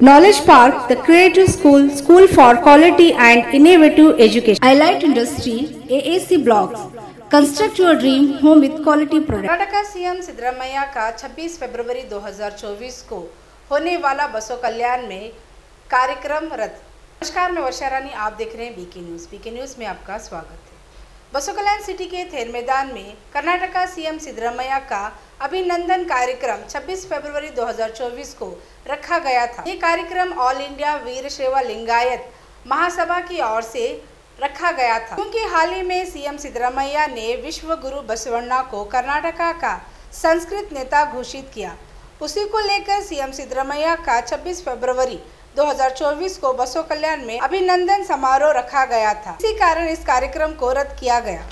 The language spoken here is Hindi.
Knowledge Park, the creative school, school for quality and innovative education. Highlight Industry, AAC Blocks. Construct your dream home with quality products. Karnataka CM Siddaramaiah का 26 फरवरी 2024 को होने वाला बसों कल्याण में कार्यक्रम रद्द नमस्कार मैं वर्षा रानी आप देख रहे हैं बीके न्यूज़ बीके न्यूज़ में आपका स्वागत है बसों कल्याण सिटी के थेर मैदान में कर्नाटका सीएम सिद्धरामैया का अभिनंदन कार्यक्रम 26 फरवरी 2024 को रखा गया था। ये कार्यक्रम ऑल इंडिया वीर सेवा लिंगायत महासभा की ओर से रखा गया था। क्योंकि हाल ही में सीएम सिद्धरामैया ने विश्व गुरु बसवण्णा को कर्नाटका का संस्कृत नेता घोषित किया। उसी को लेकर सीएम सिद्धरामैया का 26 फरवरी 2024 को बसो कल्याण में अभिनंदन समारोह रखा गया था। इसी कारण इस कार्यक्रम को रद्द किया गया।